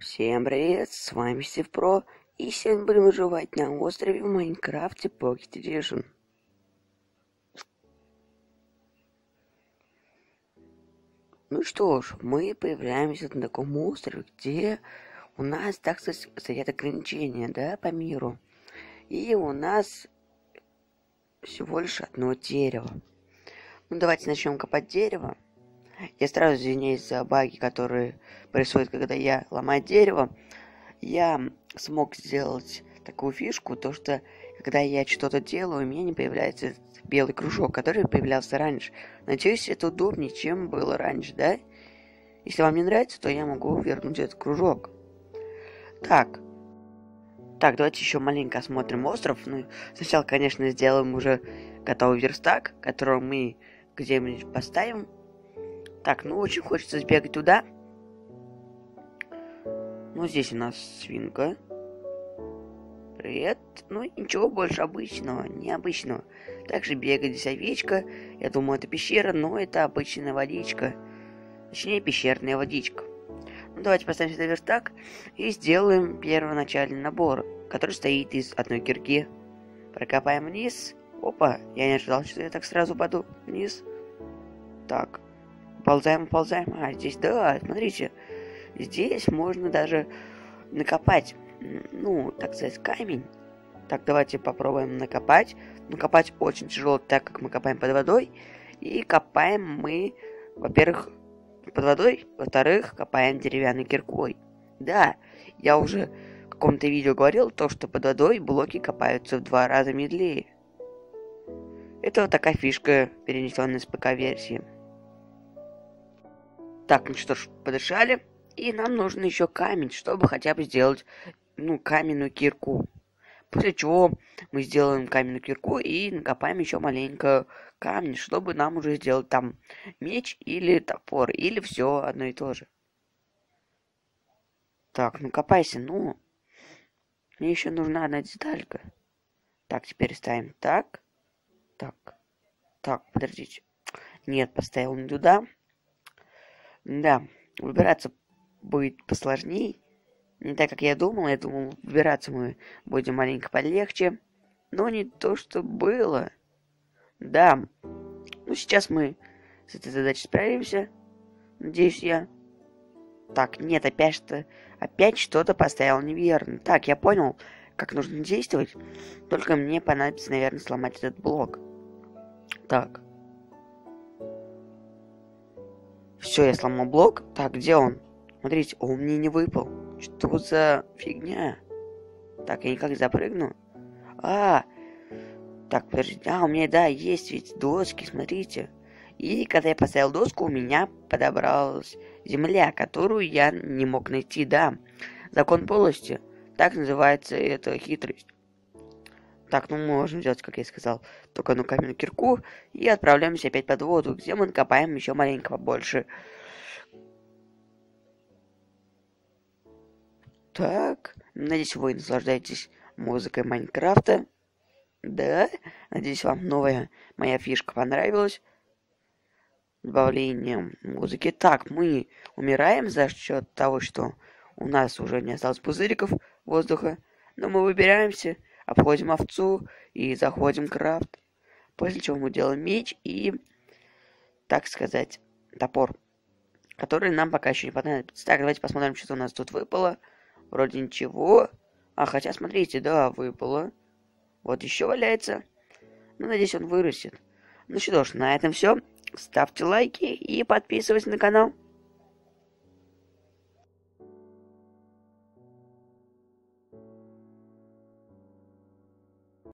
Всем привет, с вами Стив Про, и сегодня будем выживать на острове в Майнкрафте Pocket Edition. Ну что ж, мы появляемся на таком острове, где у нас, так сказать, стоят ограничения, да, по миру. И у нас всего лишь одно дерево. Ну давайте начнем копать дерево. Я сразу извиняюсь за баги, которые происходят, когда я ломаю дерево. Я смог сделать такую фишку, то что когда я что-то делаю, у меня не появляется белый кружок, который появлялся раньше. Надеюсь, это удобнее, чем было раньше, да? Если вам не нравится, то я могу вернуть этот кружок. Так. Так, давайте еще маленько осмотрим остров. Ну, сначала, конечно, сделаем уже готовый верстак, который мы где-нибудь поставим. Так, ну очень хочется сбегать туда. Ну, здесь у нас свинка. Привет. Ну, ничего больше обычного, необычного. Также бегает здесь овечка. Я думаю, это пещера, но это обычная водичка. Точнее, пещерная водичка. Ну, давайте поставим сюда верстак и сделаем первоначальный набор, который стоит из одной кирки. Прокопаем вниз. Опа, я не ожидал, что я так сразу паду вниз. Так, Ползаем, ползаем. А, здесь, да, смотрите. Здесь можно даже накопать, ну, так сказать, камень. Так, давайте попробуем накопать. Накопать очень тяжело, так как мы копаем под водой. И копаем мы, во-первых, под водой, во-вторых, копаем деревянной киркой. Да, я уже в каком-то видео говорил, то, что под водой блоки копаются в два раза медленнее. Это вот такая фишка, перенесенная с ПК-версии. Так, ну что ж, подышали. И нам нужен еще камень, чтобы хотя бы сделать, ну, каменную кирку. После чего мы сделаем каменную кирку и накопаем еще маленько камня, чтобы нам уже сделать там меч или топор, или все одно и то же. Так, ну копайся, ну. Мне еще нужна одна деталька. Так, теперь ставим так. Так. Так, подождите. Нет, поставил не туда. Да, выбираться будет посложнее. Не так, как я думал. Я думал, выбираться мы будем маленько полегче. Но не то, что было. Да. Ну, сейчас мы с этой задачей справимся. Надеюсь, я... Так, нет, опять что... Опять что-то поставил неверно. Так, я понял, как нужно действовать. Только мне понадобится, наверное, сломать этот блок. Так. Все, я сломал блок. Так, где он? Смотрите, он мне не выпал. Что за фигня? Так, я никак не запрыгну. А, так, подождите. А, у меня, да, есть ведь доски, смотрите. И когда я поставил доску, у меня подобралась земля, которую я не мог найти, да. Закон полости. Так называется эта хитрость. Так, ну мы можем сделать, как я сказал, только одну каменную кирку и отправляемся опять под воду, где мы накопаем еще маленько побольше. Так, надеюсь, вы наслаждаетесь музыкой Майнкрафта. Да, надеюсь, вам новая моя фишка понравилась. Добавление музыки. Так, мы умираем за счет того, что у нас уже не осталось пузыриков воздуха. Но мы выбираемся обходим овцу и заходим крафт. После чего мы делаем меч и, так сказать, топор, который нам пока еще не понадобится. Так, давайте посмотрим, что у нас тут выпало. Вроде ничего. А, хотя, смотрите, да, выпало. Вот еще валяется. Ну, надеюсь, он вырастет. Ну что ж, на этом все. Ставьте лайки и подписывайтесь на канал.